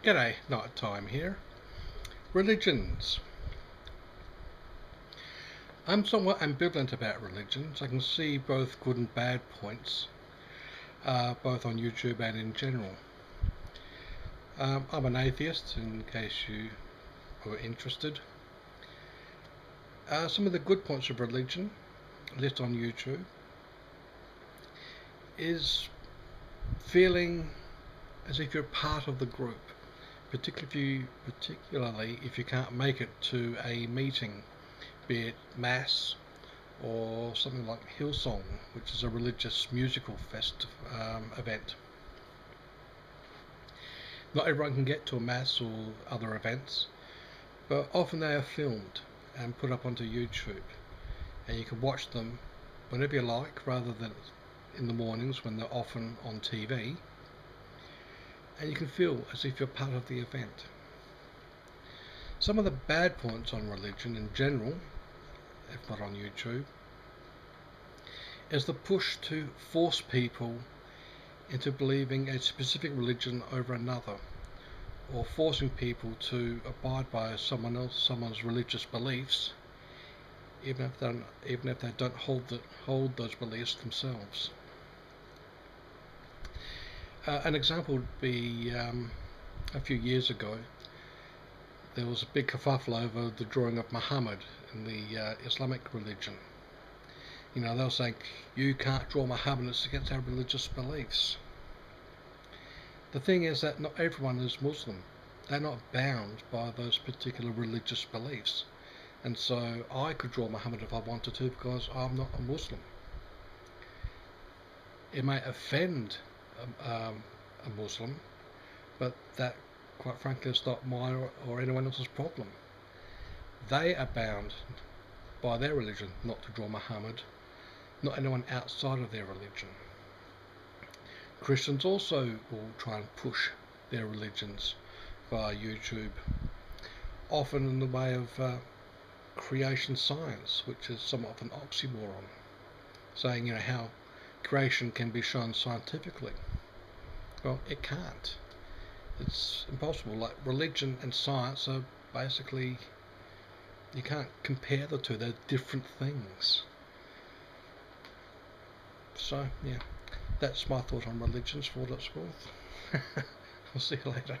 G'day, Knightyme here. Religions. I'm somewhat ambivalent about religions. I can see both good and bad points, uh, both on YouTube and in general. Um, I'm an atheist, in case you were interested. Uh, some of the good points of religion, list on YouTube, is feeling as if you're part of the group particularly if you particularly if you can't make it to a meeting, be it mass or something like Hillsong, which is a religious musical fest um, event. Not everyone can get to a mass or other events, but often they are filmed and put up onto YouTube, and you can watch them whenever you like, rather than in the mornings when they're often on TV and you can feel as if you're part of the event. Some of the bad points on religion in general, if not on YouTube, is the push to force people into believing a specific religion over another, or forcing people to abide by someone else, someone's religious beliefs, even if they don't, even if they don't hold the, hold those beliefs themselves. Uh, an example would be um, a few years ago, there was a big kerfuffle over the drawing of Muhammad in the uh, Islamic religion. You know, they were saying, you can't draw Muhammad, it's against our religious beliefs. The thing is that not everyone is Muslim. They're not bound by those particular religious beliefs. And so I could draw Muhammad if I wanted to because I'm not a Muslim. It may offend um, a Muslim, but that, quite frankly, is not my or, or anyone else's problem. They are bound by their religion not to draw Muhammad, not anyone outside of their religion. Christians also will try and push their religions via YouTube, often in the way of uh, creation science, which is somewhat of an oxymoron, saying you know how creation can be shown scientifically. Well, it can't. It's impossible. Like religion and science are basically you can't compare the two. They're different things. So yeah, that's my thought on religions for what it's worth. I'll see you later.